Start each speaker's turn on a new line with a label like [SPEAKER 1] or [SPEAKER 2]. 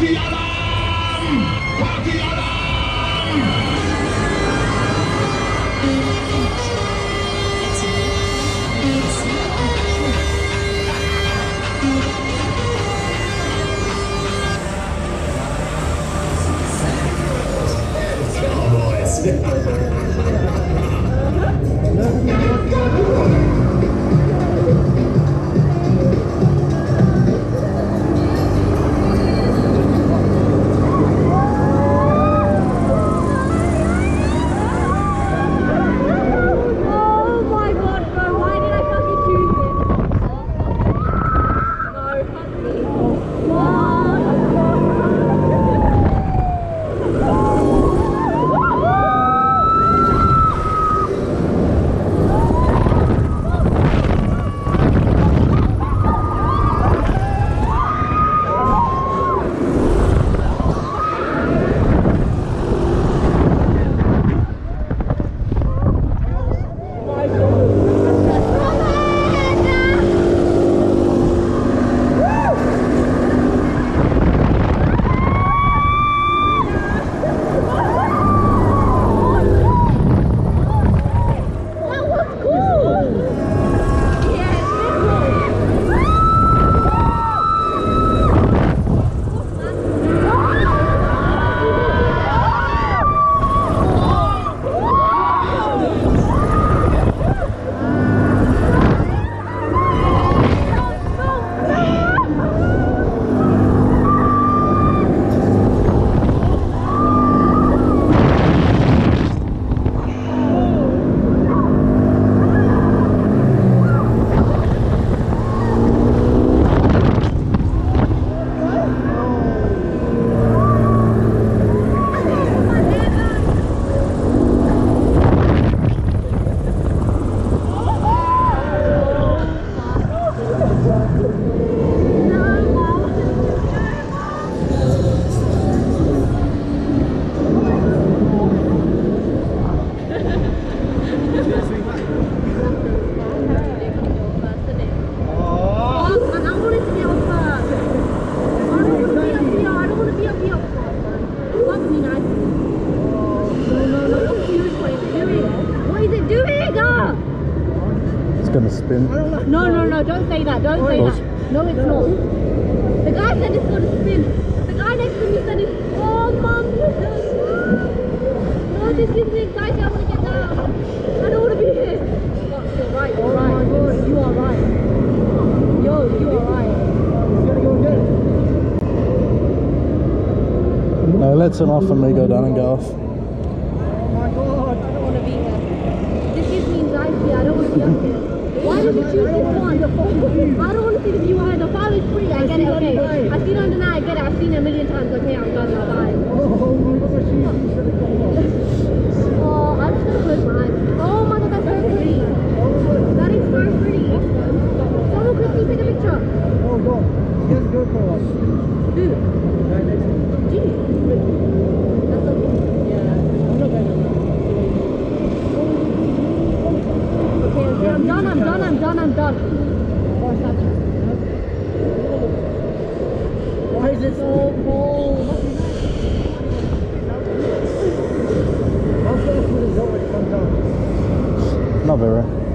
[SPEAKER 1] Diana.
[SPEAKER 2] It's spin.
[SPEAKER 1] No, no, no. Don't say that. Don't say
[SPEAKER 2] Close.
[SPEAKER 1] that. No, it's not. The guy said it's going to spin. The guy next to me said it's. Oh, mom. No, this gives me anxiety. I want to get down. I don't want to be here. Fuck, you're right. You're right. You are right. Yo, you are right.
[SPEAKER 2] No, let him off and we go down and get off.
[SPEAKER 1] Oh my god I don't want to be here. This gives me anxiety. I don't want to be up here. I don't want to see the view I was free, I get it, okay. I've seen on the I get it. I've seen it a million times. Okay, I'm done, I'll die. Oh, I'm just gonna close my eyes. Oh my god, that's so pretty. That is so pretty. Someone quickly take a picture. Who? Gee. That's okay. Okay, okay, I'm done, I'm done, I'm done, I'm done.
[SPEAKER 3] Why is it
[SPEAKER 1] So cold.
[SPEAKER 3] How fast will it when it comes out?
[SPEAKER 2] Not very.